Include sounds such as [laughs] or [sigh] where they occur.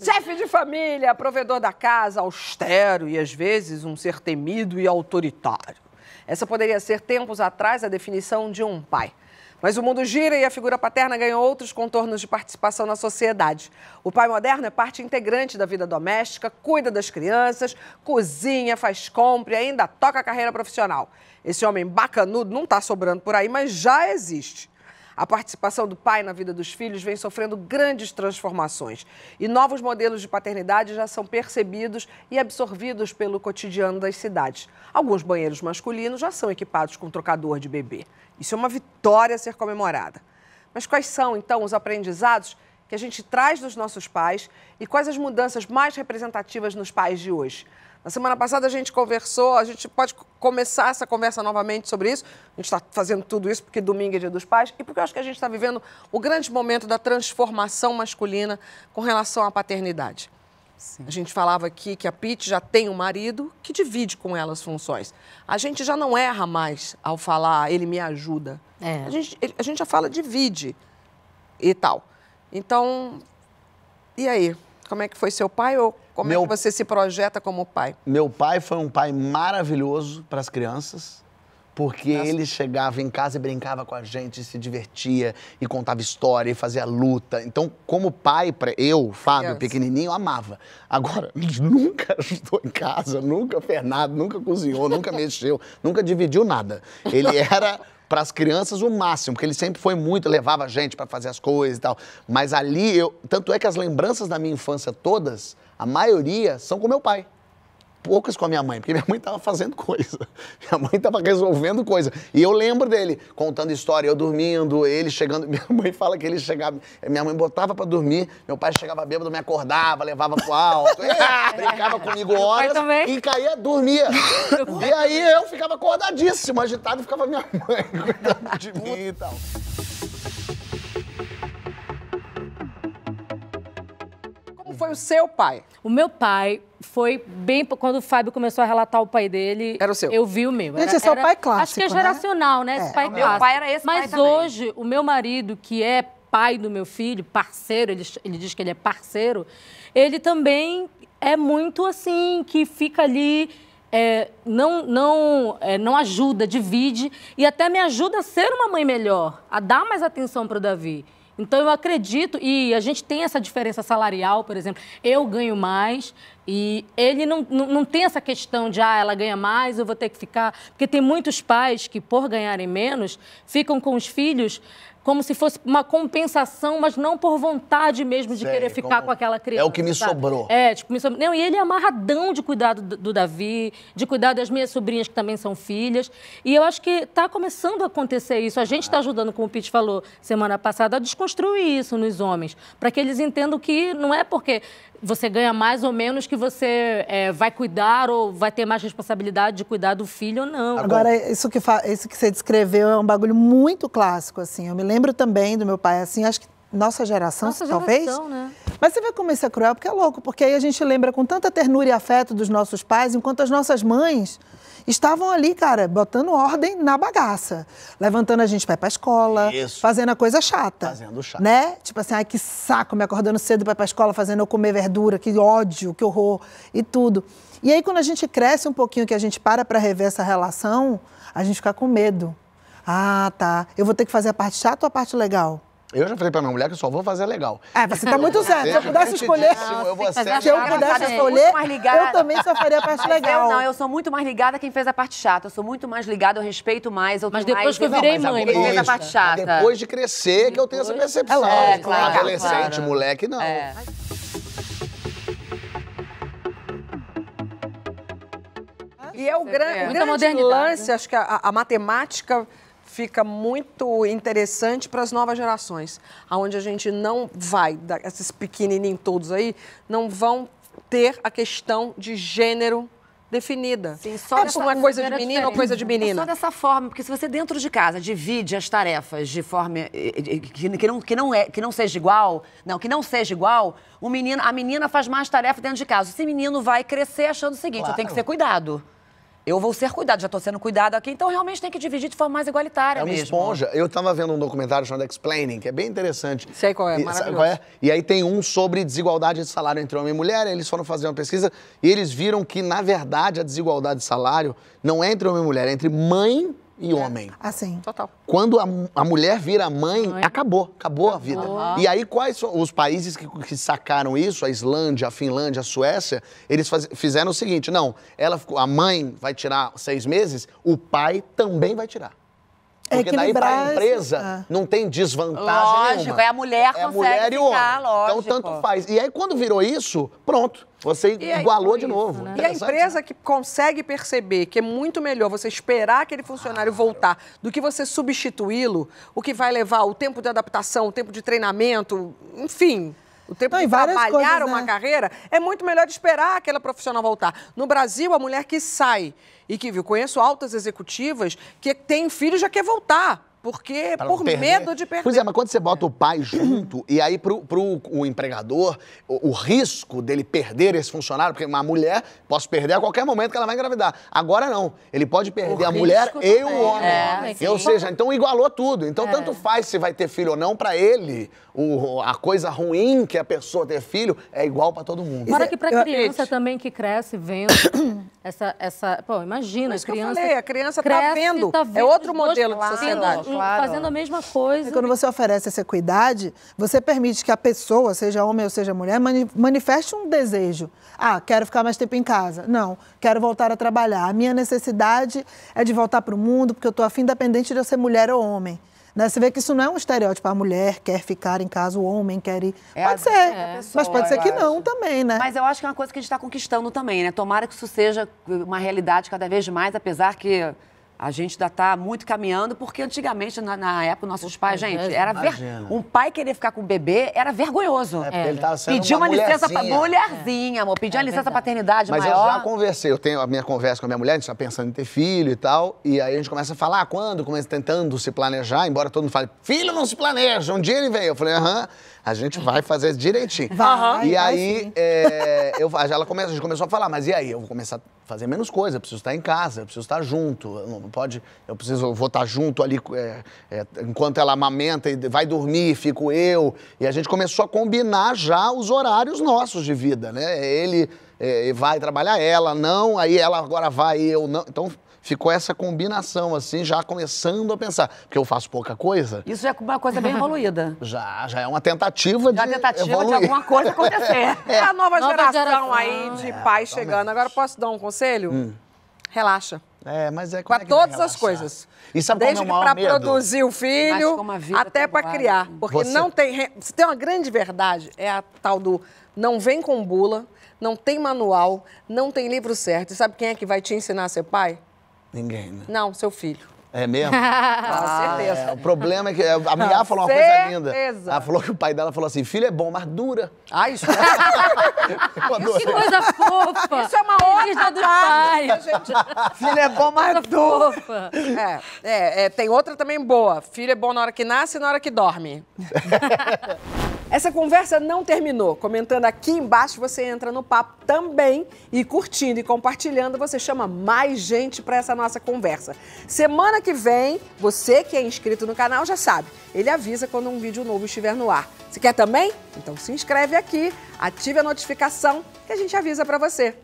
Chefe de família, provedor da casa, austero e às vezes um ser temido e autoritário. Essa poderia ser tempos atrás a definição de um pai. Mas o mundo gira e a figura paterna ganhou outros contornos de participação na sociedade. O pai moderno é parte integrante da vida doméstica, cuida das crianças, cozinha, faz compra e ainda toca a carreira profissional. Esse homem bacanudo não está sobrando por aí, mas já existe. A participação do pai na vida dos filhos vem sofrendo grandes transformações e novos modelos de paternidade já são percebidos e absorvidos pelo cotidiano das cidades. Alguns banheiros masculinos já são equipados com trocador de bebê. Isso é uma vitória a ser comemorada. Mas quais são, então, os aprendizados que a gente traz dos nossos pais e quais as mudanças mais representativas nos pais de hoje? Na semana passada a gente conversou, a gente pode começar essa conversa novamente sobre isso. A gente está fazendo tudo isso porque domingo é dia dos pais e porque eu acho que a gente está vivendo o grande momento da transformação masculina com relação à paternidade. Sim. A gente falava aqui que a Pete já tem um marido que divide com ela as funções. A gente já não erra mais ao falar ele me ajuda. É. A, gente, a gente já fala divide e tal. Então, e aí? Como é que foi seu pai ou como Meu... é que você se projeta como pai? Meu pai foi um pai maravilhoso para as crianças, porque Nossa. ele chegava em casa e brincava com a gente, se divertia e contava história e fazia luta. Então, como pai, eu, Fábio, pequenininho, amava. Agora, [laughs] nunca [laughs] ajudou em casa, nunca fez nada, nunca cozinhou, nunca [laughs] mexeu, nunca dividiu nada. Ele era para as crianças o máximo, porque ele sempre foi muito, levava a gente para fazer as coisas e tal. Mas ali, eu, tanto é que as lembranças da minha infância todas, a maioria são com meu pai poucas com a minha mãe, porque minha mãe estava fazendo coisa. [laughs] Minha mãe estava resolvendo coisa. E eu lembro dele contando história, eu dormindo, ele chegando. [laughs] Minha mãe fala que ele chegava. Minha mãe botava para dormir, meu pai chegava bêbado, me acordava, levava pro alto, é, [laughs] brincava comigo horas e caía, dormia. e aí eu ficava acordadíssimo, agitado, e ficava minha mãe cuidando de mim e tal. O seu pai? O meu pai foi bem quando o Fábio começou a relatar o pai dele. Era o seu. Eu vi o meu. Gente, esse é o pai clássico. Acho que é né? geracional, né? né? Esse é. pai o clássico. Meu pai era esse Mas pai hoje, o meu marido, que é pai do meu filho, parceiro, ele, ele diz que ele é parceiro, ele também é muito assim, que fica ali. É, não, não, é, não ajuda, divide e até me ajuda a ser uma mãe melhor, a dar mais atenção para o Davi. Então eu acredito, e a gente tem essa diferença salarial, por exemplo, eu ganho mais e ele não, não, não tem essa questão de, ah, ela ganha mais, eu vou ter que ficar. Porque tem muitos pais que, por ganharem menos, ficam com os filhos como se fosse uma compensação, mas não por vontade mesmo de Sei, querer ficar com aquela criança. É o que me sabe? sobrou. É, tipo, me sobrou. Não, e ele é amarradão de cuidar do, do, Davi, de cuidar das minhas sobrinhas, que também são filhas. E eu acho que está começando a acontecer isso. A gente está ajudando, como o Pete falou semana passada, a desconstruir isso nos homens, para que eles entendam que não é porque você ganha mais ou menos que você é, vai cuidar ou vai ter mais responsabilidade de cuidar do filho ou não. Agora, isso que, isso que você descreveu é um bagulho muito clássico, assim. Eu me lembro também do meu pai, assim, acho que nossa geração, nossa talvez. Geração, né? Mas você vê como isso é cruel, porque é louco, porque aí a gente lembra com tanta ternura e afeto dos nossos pais, enquanto as nossas mães estavam ali, cara, botando ordem na bagaça. Levantando a gente para ir pra escola, Isso. fazendo a coisa chata. Fazendo chato. Né? Tipo assim, ai que saco, me acordando cedo para ir pra escola, fazendo eu comer verdura, que ódio, que horror e tudo. E aí, quando a gente cresce um pouquinho, que a gente para para rever essa relação, a gente fica com medo. Ah, tá. Eu vou ter que fazer a parte chata ou a parte legal? Eu já falei pra minha mulher que eu só vou fazer legal. É, você tá muito certo. Se eu pudesse escolher. eu vou ser se eu pudesse escolher, eu também só faria a parte legal. Eu não, eu sou muito mais ligada a quem fez a parte chata. Eu sou muito mais ligada, eu respeito mais. Eu mas depois mais... que eu virei não, mãe, quem fez a parte chata. Depois de crescer que eu tenho essa percepção. É, claro, Adolescente, claro. moleque, não. É. E é o, gran, o grande lance, acho que a, a matemática fica muito interessante para as novas gerações, aonde a gente não vai, esses pequenininhos todos aí, não vão ter a questão de gênero definida. Sim, só é uma coisa de menino ou coisa de menina. É só dessa forma, porque se você dentro de casa divide as tarefas de forma eh, eh, que, que, não, que, não, é, que não seja igual, não, que não seja igual, o menino, a menina faz mais tarefa dentro de casa. Esse menino vai crescer achando o seguinte, claro. eu tenho que ser cuidado. Eu vou ser cuidado, já estou sendo cuidado aqui, então realmente tem que dividir de forma mais igualitária É uma mesmo. esponja. Eu estava vendo um documentário chamado Explaining, que é bem interessante. Sei qual é, e, maravilhoso. qual é? E aí tem um sobre desigualdade de salário entre homem e mulher. Eles foram fazer uma pesquisa e eles viram que, na verdade, a desigualdade de salário não é entre homem e mulher, é entre mãe e homem. Assim. Total. Quando a, a mulher vira mãe, acabou, acabou a vida. E aí, quais são os países que, que sacaram isso? A Islândia, a Finlândia, a Suécia, eles faz- fizeram o seguinte: não, ela ficou, a mãe vai tirar seis meses, o pai também vai tirar. Porque daí, para a empresa, ah. não tem desvantagem Lógico, nenhuma. é a mulher É a consegue mulher e o homem. lógico. Então, tanto faz. E aí, quando virou isso, pronto. Você aí, igualou de isso, novo. E a empresa né? que consegue perceber que é muito melhor você esperar aquele funcionário voltar do que você substituí-lo, o que vai levar o tempo de adaptação, o tempo de treinamento, enfim. O tempo Não, de trabalhar coisas, uma né? carreira é muito melhor de esperar aquela profissional voltar. No Brasil, a mulher que sai e que viu, conheço altas executivas que tem filho e já quer voltar. Porque Pra por perder. medo de perder. Pois é, mas quando você bota o pai junto, e aí pro, pro o empregador, o, o risco dele perder esse funcionário, porque uma mulher posso perder a qualquer momento que ela vai engravidar. Agora não. Ele pode perder O a mulher risco e o também. homem. É, ou sim. seja, então igualou tudo. Então tanto faz se vai ter filho ou não, pra ele, o, a coisa ruim que a pessoa ter filho é igual pra todo mundo. Fora que para criança também que cresce vendo [coughs] essa, essa. Pô, imagina, Isso que eu criança. falei, a criança tá vendo. tá É outro modelo de sociedade. Claro. Fazendo a mesma coisa. E quando você oferece essa equidade, você permite que a pessoa, seja homem ou seja mulher, mani- manifeste um desejo. Ah, quero ficar mais tempo em casa. Não, quero voltar a trabalhar. A minha necessidade é de voltar para o mundo, porque eu estou afim, independente de eu ser mulher ou homem. Né? Você vê que isso não é um estereótipo. A mulher quer ficar em casa, o homem quer ir. É pode a- ser, é mas pode ser que eu não também, né? Mas eu acho que é uma coisa que a gente está conquistando também, né? Tomara que isso seja uma realidade cada vez mais, apesar que a gente ainda está muito caminhando, porque antigamente, na, na época, nossos pais, gente, era ver... Um pai querer ficar com o bebê era vergonhoso. É porque ele tava sendo Pedir uma, licença pra mulherzinha. mulherzinha, amor. Pedir uma licença paternidade Mas maior. eu já conversei, eu tenho a minha conversa com a minha mulher, a gente tá pensando em ter filho e tal, e aí a gente começa a falar, quando? Começa tentando se planejar, embora todo mundo fale, filho não se planeja, um dia ele vem. Eu falei, aham, a gente vai fazer direitinho. Vai, e vai aí, é, eu, ela começa, a gente começou a falar, mas e aí? Eu vou começar a fazer menos coisa, eu preciso estar em casa, eu preciso estar junto, eu não pode, eu preciso, eu vou estar junto ali, é, é, enquanto ela amamenta e vai dormir, fico eu. E a gente começou a combinar já os horários nossos de vida, né? Ele é, vai trabalhar, ela não, aí ela agora vai, eu não. Então ficou essa combinação, assim, já começando a pensar. Porque eu faço pouca coisa, Isso já é uma coisa bem evoluída. [laughs] já, já é uma tentativa Já de. tentativa de evoluir. alguma coisa acontecer. [laughs] É a nova, Nova geração, geração. aí de pais chegando. Agora, posso dar um conselho? Relaxa. É, mas é Com como é todas as coisas. E sabe qual é o Desde meu que maior para medo? produzir o filho, até tá para criar. Porque Você- não tem. re- Se tem uma grande verdade, é a tal do não vem com bula, não tem manual, não tem livro certo. E sabe quem é que vai te ensinar a ser pai? Ninguém, né? Não, seu filho. É mesmo? [laughs] Com É, certeza. o problema é que a minha falou uma coisa linda. Certeza. Ela falou que o pai dela falou assim: filho é bom, mas dura. Ah, isso é. [laughs] Que coisa fofa! isso é uma parte, Pais. gente. [laughs] filho é bom, mas dura. É, é, é, tem outra também boa. Filho é bom na hora que nasce e na hora que dorme. Essa conversa não terminou. Comentando aqui embaixo, você entra no papo também e curtindo e compartilhando, você chama mais gente para essa nossa conversa. Semana que vem, você que é inscrito no canal já sabe, ele avisa quando um vídeo novo estiver no ar. Se quer também? Então se inscreve aqui, ative a notificação que a gente avisa para você.